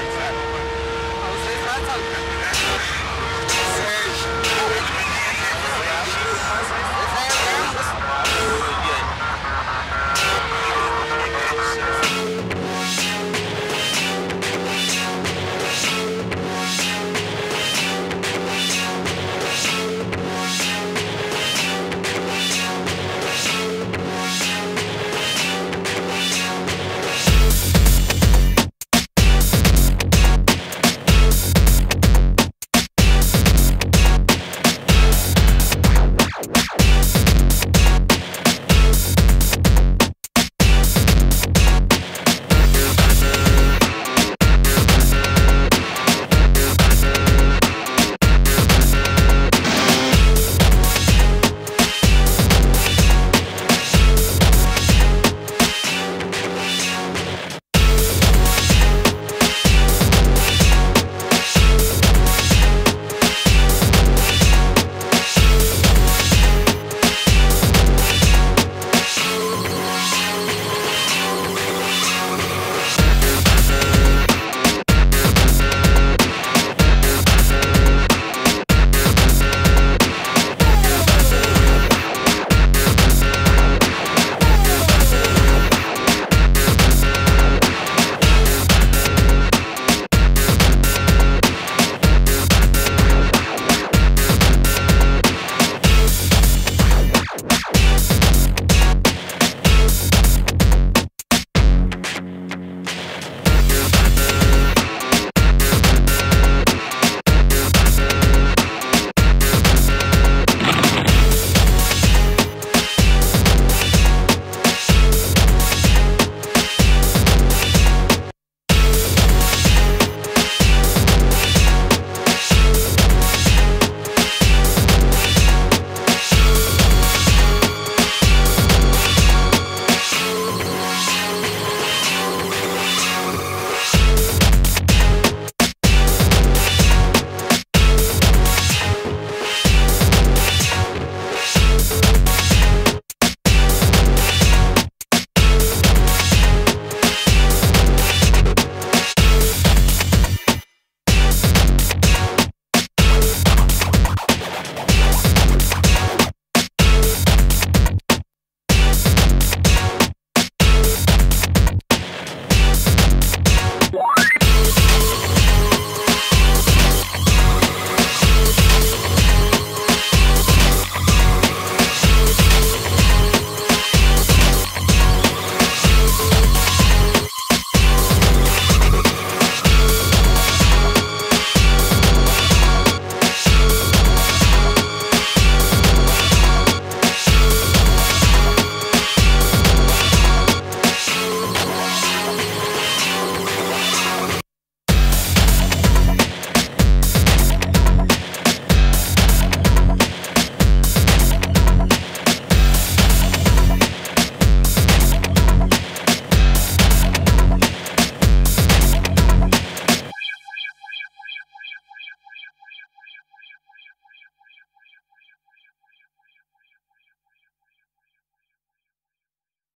Vocês.